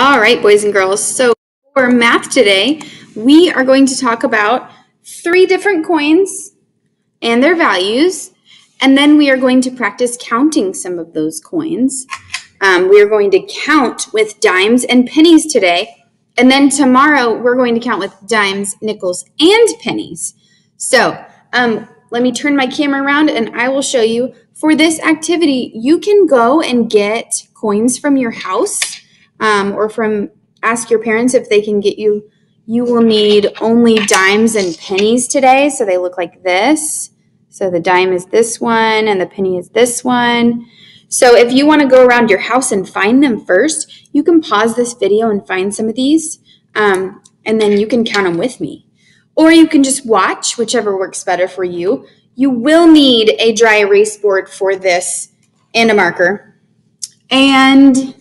All right, boys and girls. So for math today, we are going to talk about three different coins and their values. And then we are going to practice counting some of those coins. Um, we are going to count with dimes and pennies today. And then tomorrow we're going to count with dimes, nickels, and pennies. So um, let me turn my camera around and I will show you. For this activity, you can go and get coins from your house um, or from ask your parents if they can get you. You will need only dimes and pennies today. So they look like this. So the dime is this one and the penny is this one. So if you want to go around your house and find them first, you can pause this video and find some of these. Um, and then you can count them with me. Or you can just watch, whichever works better for you. You will need a dry erase board for this and a marker. And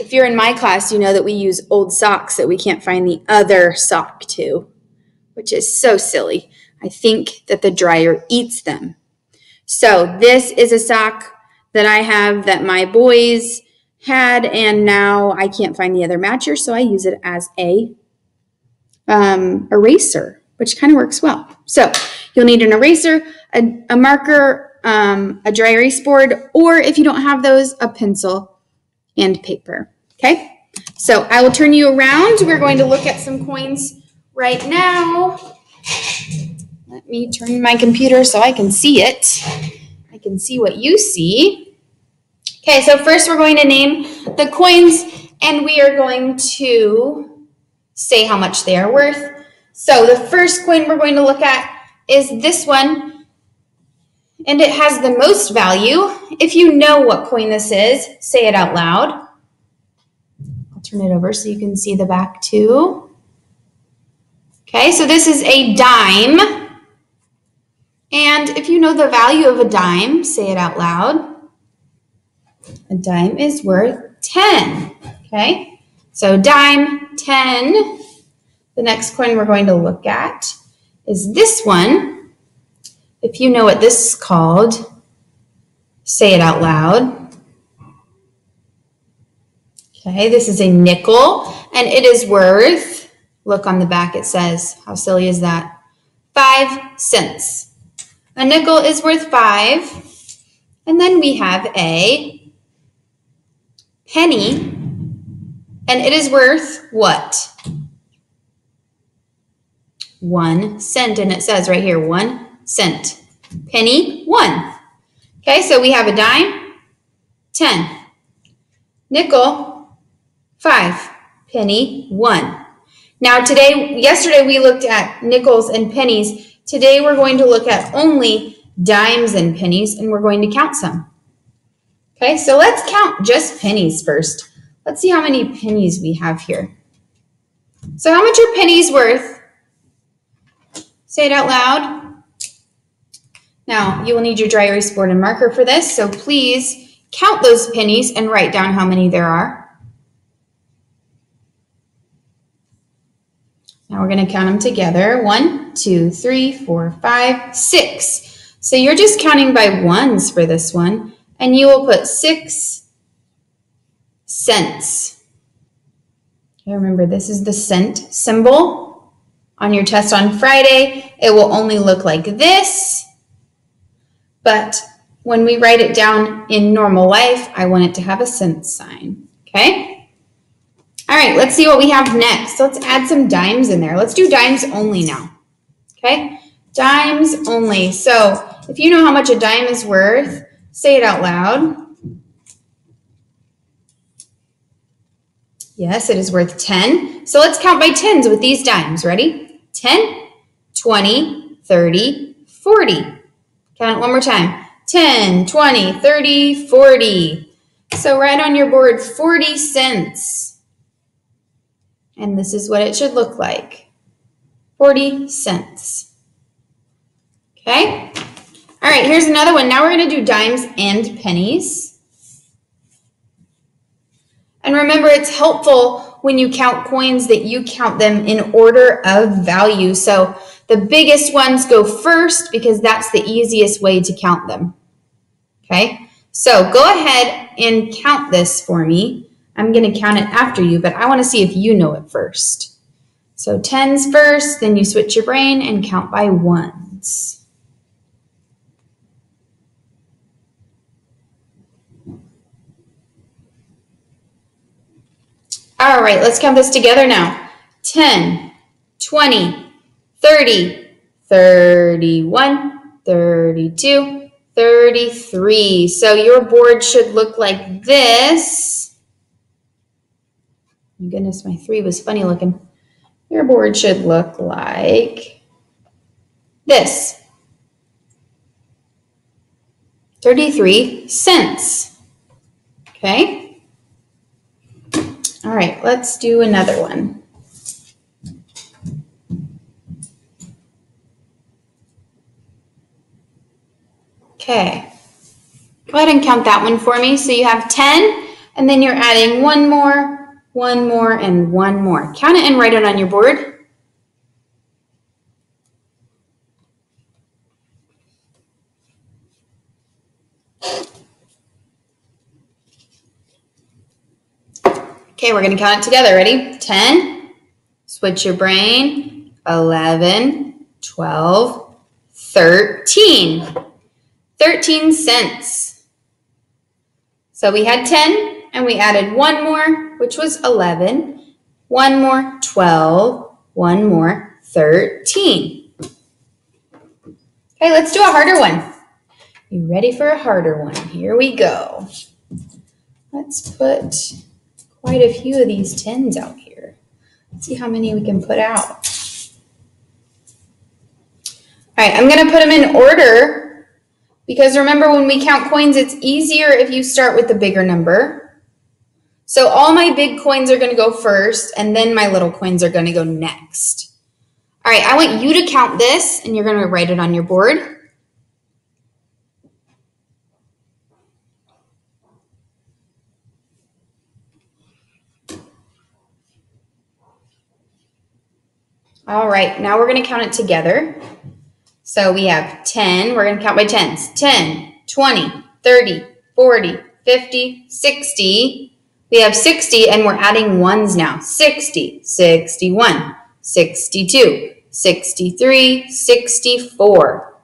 if you're in my class, you know that we use old socks that we can't find the other sock to, which is so silly. I think that the dryer eats them. So this is a sock that I have that my boys had, and now I can't find the other matcher, so I use it as a um, eraser, which kind of works well. So you'll need an eraser, a, a marker, um, a dry erase board, or if you don't have those, a pencil and paper. Okay, so I will turn you around. We're going to look at some coins right now. Let me turn my computer so I can see it. I can see what you see. Okay, so first we're going to name the coins and we are going to say how much they are worth. So the first coin we're going to look at is this one and it has the most value. If you know what coin this is, say it out loud. I'll turn it over so you can see the back too. Okay, so this is a dime. And if you know the value of a dime, say it out loud. A dime is worth 10. Okay, so dime, 10. The next coin we're going to look at is this one. If you know what this is called, say it out loud. Okay, this is a nickel and it is worth, look on the back, it says, how silly is that? Five cents. A nickel is worth five. And then we have a penny and it is worth what? One cent. And it says right here, one cent. Penny, one. Okay, so we have a dime, 10. Nickel, five. Penny, one. Now today, yesterday we looked at nickels and pennies. Today we're going to look at only dimes and pennies and we're going to count some. Okay, so let's count just pennies first. Let's see how many pennies we have here. So how much are pennies worth? Say it out loud. Now, you will need your dry erase board and marker for this, so please count those pennies and write down how many there are. Now we're going to count them together. One, two, three, four, five, six. So you're just counting by ones for this one, and you will put six cents. Remember, this is the cent symbol. On your test on Friday, it will only look like this. But when we write it down in normal life, I want it to have a cent sign, okay? All right, let's see what we have next. Let's add some dimes in there. Let's do dimes only now, okay? Dimes only. So if you know how much a dime is worth, say it out loud. Yes, it is worth 10. So let's count by tens with these dimes. Ready? 10, 20, 30, 40. Count one more time. 10, 20, 30, 40. So write on your board 40 cents. And this is what it should look like. 40 cents. Okay? All right, here's another one. Now we're going to do dimes and pennies. And remember, it's helpful when you count coins that you count them in order of value. So the biggest ones go first because that's the easiest way to count them. Okay, so go ahead and count this for me. I'm going to count it after you, but I want to see if you know it first. So tens first, then you switch your brain and count by ones. All right, let's count this together now. 10, 20, 30, 31, 32, 33. So your board should look like this. My goodness, my three was funny looking. Your board should look like this. 33 cents. Okay? All right, let's do another one. Okay. Go ahead and count that one for me. So you have 10, and then you're adding one more, one more, and one more. Count it and write it on your board. Okay, we're going to count it together. Ready? 10. Switch your brain. 11, 12, 13. 13 cents. So we had 10 and we added one more, which was 11, one more, 12, one more, 13. Okay, let's do a harder one. You ready for a harder one? Here we go. Let's put quite a few of these tens out here. Let's see how many we can put out. All right, I'm going to put them in order because remember, when we count coins, it's easier if you start with the bigger number. So all my big coins are going to go first, and then my little coins are going to go next. All right, I want you to count this, and you're going to write it on your board. All right, now we're going to count it together. So we have 10, we're going to count by tens. 10, 20, 30, 40, 50, 60. We have 60 and we're adding ones now. 60, 61, 62, 63, 64.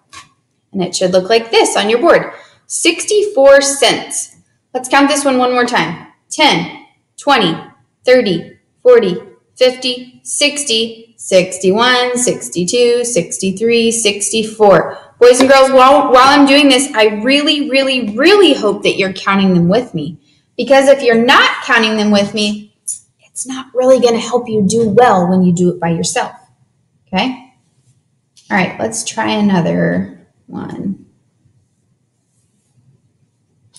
And it should look like this on your board. 64 cents. Let's count this one one more time. 10, 20, 30, 40, 50, 60, 61, 62, 63, 64. Boys and girls, while, while I'm doing this, I really, really, really hope that you're counting them with me. Because if you're not counting them with me, it's not really going to help you do well when you do it by yourself. Okay? All right, let's try another one.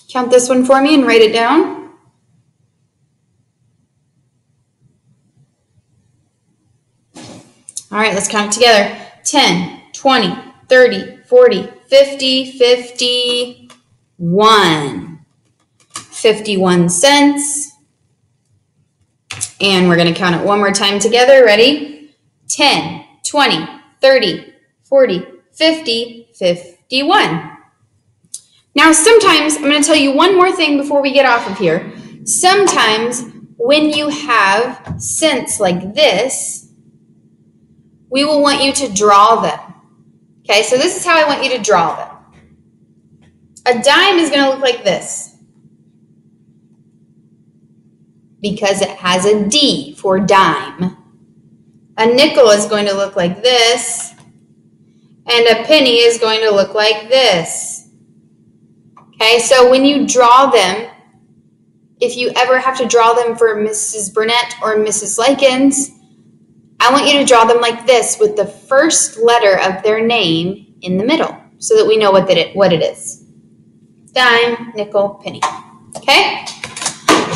Count this one for me and write it down. All right, let's count it together. 10, 20, 30, 40, 50, 51. 51 cents. And we're going to count it one more time together. Ready? 10, 20, 30, 40, 50, 51. Now, sometimes, I'm going to tell you one more thing before we get off of here. Sometimes when you have cents like this, we will want you to draw them. Okay, so this is how I want you to draw them. A dime is going to look like this because it has a D for dime. A nickel is going to look like this, and a penny is going to look like this. Okay, so when you draw them, if you ever have to draw them for Mrs. Burnett or Mrs. Likens, I want you to draw them like this with the first letter of their name in the middle so that we know what, that it, what it is. Dime, nickel, penny. Okay?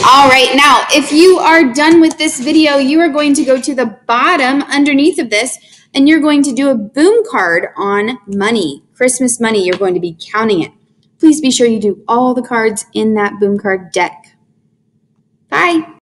All right, now if you are done with this video, you are going to go to the bottom underneath of this and you're going to do a boom card on money, Christmas money. You're going to be counting it. Please be sure you do all the cards in that boom card deck. Bye.